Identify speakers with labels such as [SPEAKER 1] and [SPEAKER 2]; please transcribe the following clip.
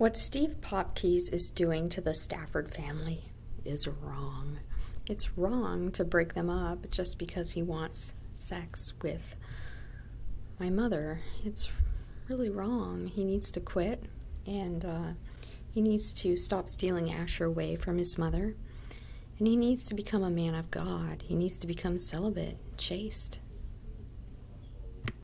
[SPEAKER 1] What Steve Popkes is doing to the Stafford family is wrong. It's wrong to break them up just because he wants sex with my mother. It's really wrong. He needs to quit and uh, he needs to stop stealing Asher away from his mother. And he needs to become a man of God. He needs to become celibate, chaste.